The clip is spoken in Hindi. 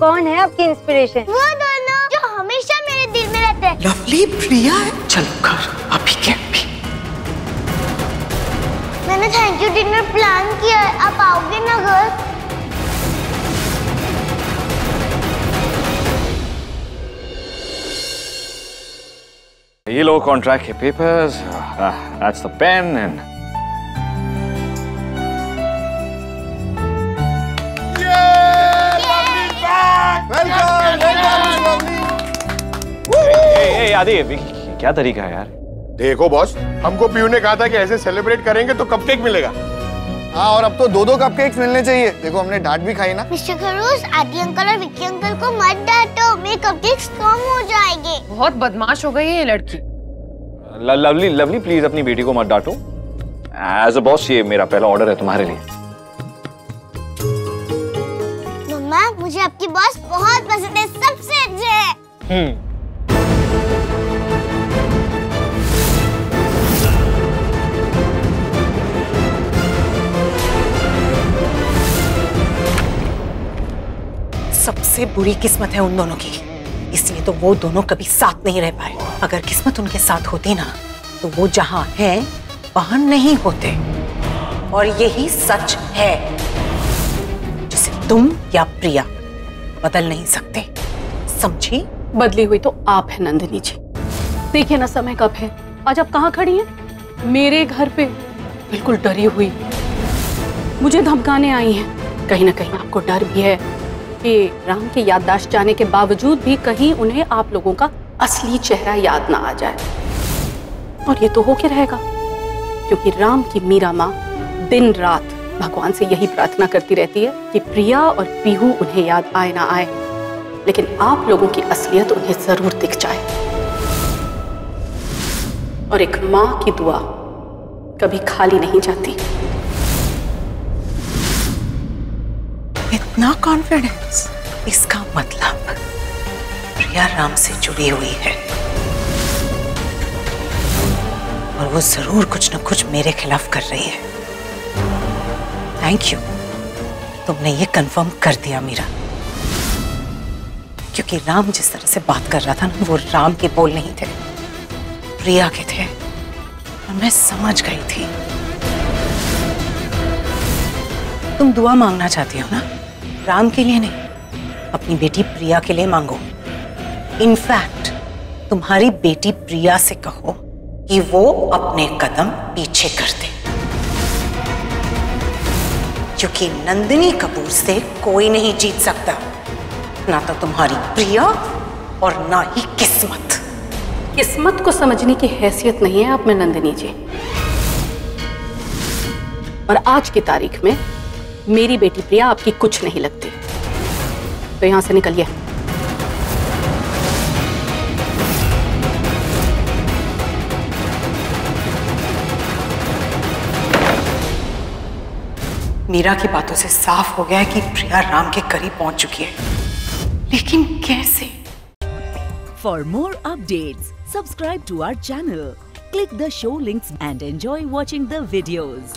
कौन है आपकी इंस्पिरेशन वो दोनों जो हमेशा मेरे दिल में रहते हैं। लवली प्रिया है। चलो घर अभी के अभी। मैंने थैंक यू डिनर प्लान किया है। आप आओगे ना घर? ये लो कॉन्ट्रैक्ट के papers that's the pen and आदि क्या तरीका है यार? देखो बॉस हमको पीयू ने कहा था कि ऐसे सेलिब्रेट करेंगे तो कपकेक मिलेगा। हाँ और अब तो दो दो कपकेक्स मिलने चाहिए। देखो हमने डांट भी खाई ना। मिस्टर खरूस आदि अंकल और विक्की अंकल को मत डांटो मेरे कपकेक्स कम हो जाएँगे। बहुत बदमाश हो गई है ये लड़की। लवली लवली प्लीज़ अपनी बेटी को मत डांटो। एज अ बॉस ये मेरा पहला ऑर्डर है तुम्हारे लिए। मम्मा मुझे आपकी बॉस बहुत पसंद है सबसे अच्छे है। सबसे बुरी किस्मत है उन दोनों की। इसलिए तो वो दोनों कभी साथ नहीं रह पाए। अगर किस्मत उनके साथ होती ना तो वो जहाँ है, वहाँ नहीं होते। और यही सच है, जिसे तुम या प्रिया बदल नहीं सकते। समझी? बदली हुई तो आप है नंदिनी जी। देखिए ना समय कब है। आज आप कहाँ खड़ी हैं? मेरे घर पे। बिल्कुल डरी हुई। मुझे धमकाने आई हैं। कहीं ना कहीं आपको डर भी है। कि राम की याददाश्त जाने के बावजूद भी कहीं उन्हें आप लोगों का असली चेहरा याद ना आ जाए। और ये तो होके रहेगा, क्योंकि राम की मीरा माँ दिन रात भगवान से यही प्रार्थना करती रहती है कि प्रिया और पीहू उन्हें याद आए ना आए, लेकिन आप लोगों की असलियत उन्हें ज़रूर दिख जाए। और एक माँ की दुआ कभी खाली नहीं जाती। इतना कॉन्फिडेंस इसका मतलब प्रिया राम से जुड़ी हुई है। और वो ज़रूर कुछ न कुछ मेरे खिलाफ कर रही है। थैंक यू तुमने ये कंफर्म कर दिया मीरा। क्योंकि राम जिस तरह से बात कर रहा था ना, वो राम के बोल नहीं थे। प्रिया के थे। और मैं समझ गई थी। तुम दुआ मांगना चाहती हो ना? राम के लिए नहीं, अपनी बेटी प्रिया के लिए मांगो। इनफैक्ट तुम्हारी बेटी प्रिया से कहो कि वो अपने कदम पीछे कर दे। क्योंकि नंदिनी कपूर से कोई नहीं जीत सकता। ना तो तुम्हारी प्रिया और ना ही किस्मत। किस्मत को समझने की हैसियत नहीं है आप में नंदिनी जी। और आज की तारीख में मेरी बेटी प्रिया आपकी कुछ नहीं लगती। तो यहाँ से निकलिए। मीरा की बातों से साफ़ हो गया है कि प्रिया राम के करीब पहुँच चुकी है। लेकिन कैसे? For more update subscribe to our channel click the show links and enjoy watching the videos